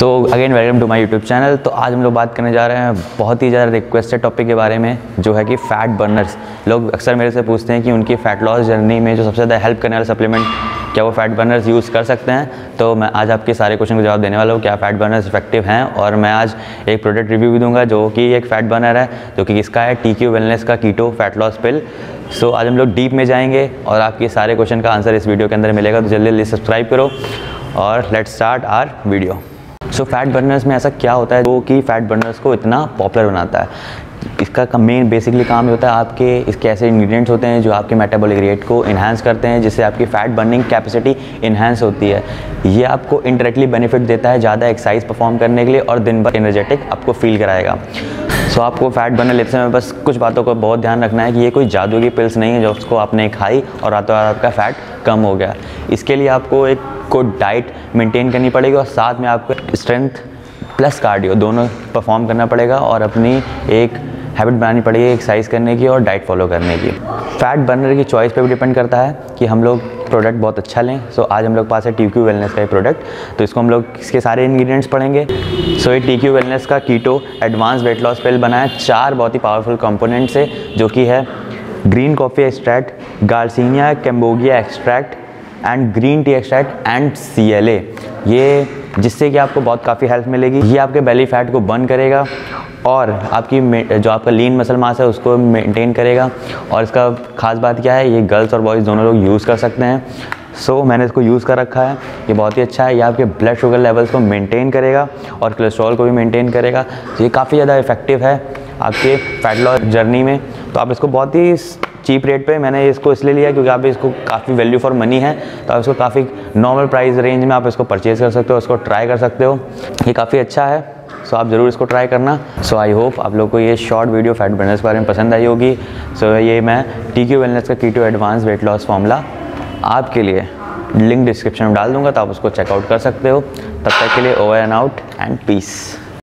So again welcome to my YouTube channel तो आज हम लोग बात करने जा रहे हैं बहुत ही ज़्यादा रिक्वेस्टेड टॉपिक के बारे में, जो है कि फ़ैट बर्नर्स लोग अक्सर मेरे से पूछते हैं कि उनकी फ़ैट लॉस जर्नी में जो सबसे ज़्यादा हेल्प करने वाला सप्लीमेंट क्या वो फ़ैट बर्नर्स यूज़ कर सकते हैं? तो मैं आज आपके सारे क्वेश्चन का जवाब देने वाला हूँ, क्या फ़ैट बर्नर्स इफ़ेक्टिव हैं? और मैं आज एक प्रोडक्ट रिव्यू भी दूँगा, जो कि एक फ़ैट बर्नर है, जो कि किसका है? टी क्यू वेलनेस का keto fat loss pill so आज हम लोग डीप में जाएँगे और आपके सारे क्वेश्चन का आंसर इस वीडियो के अंदर मिलेगा। तो जल्दी जल्दी सब्सक्राइब करो और let start our video so fat burners में ऐसा क्या होता है? जो कि फैट बर्नर्स को इतना पॉपुलर बनाता है। इसका मेन बेसिकली काम ये होता है आपके, इसके ऐसे इंग्रेडिएंट्स होते हैं जो आपके मेटाबॉलिक रेट को इन्हांस करते हैं, जिससे आपकी फ़ैट बर्निंग कैपेसिटी इन्हांस होती है। ये आपको इंडायरेक्टली बेनिफिट देता है ज़्यादा एक्सरसाइज परफॉर्म करने के लिए और दिन भर एनर्जेटिक आपको फील कराएगा। सो so, आपको फ़ैट बर्नर लेते समय बस कुछ बातों का बहुत ध्यान रखना है कि ये कोई जादू की पिल्स नहीं है जो उसको आपने खाई और रातों रात आपका फ़ैट कम हो गया। इसके लिए आपको एक को डाइट मेंटेन करनी पड़ेगी और साथ में आपको स्ट्रेंथ प्लस कार्डियो दोनों परफॉर्म करना पड़ेगा और अपनी एक हैबिट बनानी पड़ेगी एक्सरसाइज करने की और डाइट फॉलो करने की। फैट बर्नर की चॉइस पे भी डिपेंड करता है कि हम लोग प्रोडक्ट बहुत अच्छा लें। सो so, आज हम लोग पास है टी क्यू वेलनेस का ये प्रोडक्ट तो इसको हम लोग इसके सारे इंग्रेडिएंट्स पढ़ेंगे। सो so, ये टी क्यू वेलनेस का keto advance weight loss pill बना है। चार बहुत ही पावरफुल कंपोनेंट से जो कि है green coffee extract garcinia cambogia extract and green tea extract and CLA ये जिससे कि आपको बहुत काफ़ी हेल्प मिलेगी। ये आपके बेली फैट को बर्न करेगा और आपकी जो आपका लीन मसल मास है उसको मेंटेन करेगा। और इसका खास बात क्या है ये गर्ल्स और बॉयज़ दोनों लोग यूज़ कर सकते हैं। सो so, मैंने इसको यूज़ कर रखा है। ये बहुत ही अच्छा है। ये आपके ब्लड शुगर लेवल्स को मेंटेन करेगा और कोलेस्ट्रॉल को भी मेंटेन करेगा। ये काफ़ी ज़्यादा इफ़ेक्टिव है आपके फैट लॉस जर्नी में। तो आप इसको बहुत ही चीप रेट पे। मैंने इसको इसलिए लिया क्योंकि आप इसको काफ़ी वैल्यू फॉर मनी है तो आप इसको काफ़ी नॉर्मल प्राइस रेंज में आप इसको परचेज़ कर सकते हो इसको ट्राई कर सकते हो। ये काफ़ी अच्छा है सो आप ज़रूर इसको ट्राई करना। सो आई होप आप लोग को ये शॉर्ट वीडियो फैट बर्नर्स के बारे में पसंद आई होगी। सो so, ये मैं टी क्यू वेलनेस का keto advance weight loss formula आपके लिए लिंक डिस्क्रिप्शन में डाल दूँगा तो आप उसको चेकआउट कर सकते हो। तब तक के लिए over and out and peace